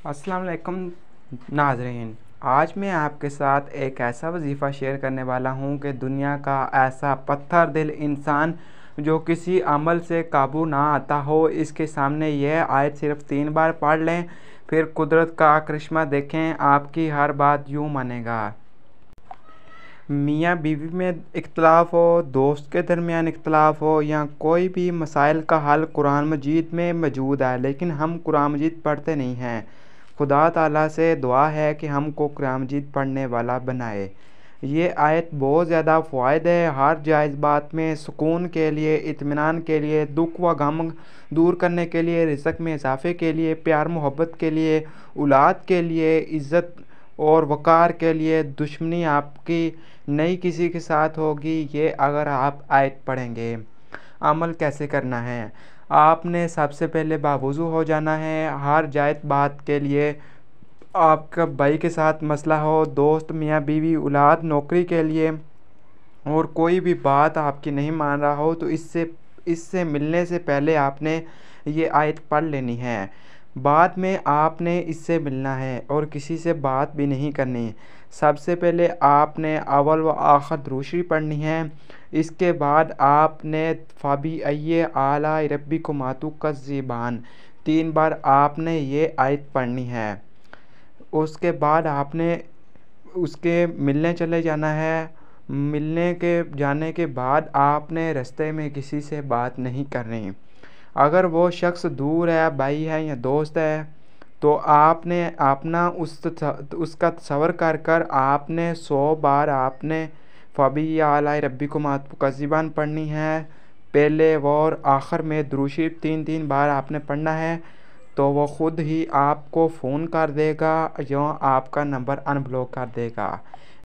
अस्सलाम वालेकुम नाजरीन। आज मैं आपके साथ एक ऐसा वजीफ़ा शेयर करने वाला हूँ कि दुनिया का ऐसा पत्थर दिल इंसान जो किसी अमल से काबू ना आता हो, इसके सामने यह आयत सिर्फ़ तीन बार पढ़ लें, फिर कुदरत का करिश्मा देखें, आपकी हर बात यूँ मानेगा। मियाँ बीवी में इख्तलाफ हो, दोस्त के दरमियान इख्तलाफ हो, या कोई भी मसाइल का हल कुरान मजीद में मौजूद है, लेकिन हम कुरान मजीद पढ़ते नहीं हैं। खुदा ताला से दुआ है कि हमको कुरान मजीद पढ़ने वाला बनाए। ये आयत बहुत ज़्यादा फ़ायद है हर जायज़ बात में, सुकून के लिए, इत्मीनान के लिए, दुख व गम दूर करने के लिए, रिजक में इजाफ़े के लिए, प्यार मोहब्बत के लिए, औलाद के लिए, इज़्ज़त और वक़ार के लिए, दुश्मनी आपकी नई किसी के साथ होगी। ये अगर आप आयत पढ़ेंगे। अमल कैसे करना है? आपने सबसे पहले बावज़ू हो जाना है। हर जायत बात के लिए आपका भाई के साथ मसला हो, दोस्त, मियाँ, बीवी, औलाद, नौकरी के लिए और कोई भी बात आपकी नहीं मान रहा हो तो इससे इससे मिलने से पहले आपने ये आयत पढ़ लेनी है। बाद में आपने इससे मिलना है और किसी से बात भी नहीं करनी। सबसे पहले आपने अवल व आखिर दूसरी पढ़नी है। इसके बाद आपने फ़ाबी अये आला रबी को मातू का ज़ीबान तीन बार आपने ये आयत पढ़नी है। उसके बाद आपने उसके मिलने चले जाना है। मिलने के, जाने के बाद आपने रास्ते में किसी से बात नहीं करनी। अगर वो शख्स दूर है, भाई है या दोस्त है तो आपने अपना उस उसका तस्वर कर कर आपने सौ बार आपने फ़बी आला रब्बी को कज़ीबान पढ़नी है। पहले और आखिर में द्रुशीब तीन तीन बार आपने पढ़ना है तो वो ख़ुद ही आपको फ़ोन कर देगा या आपका नंबर अनब्लॉक कर देगा।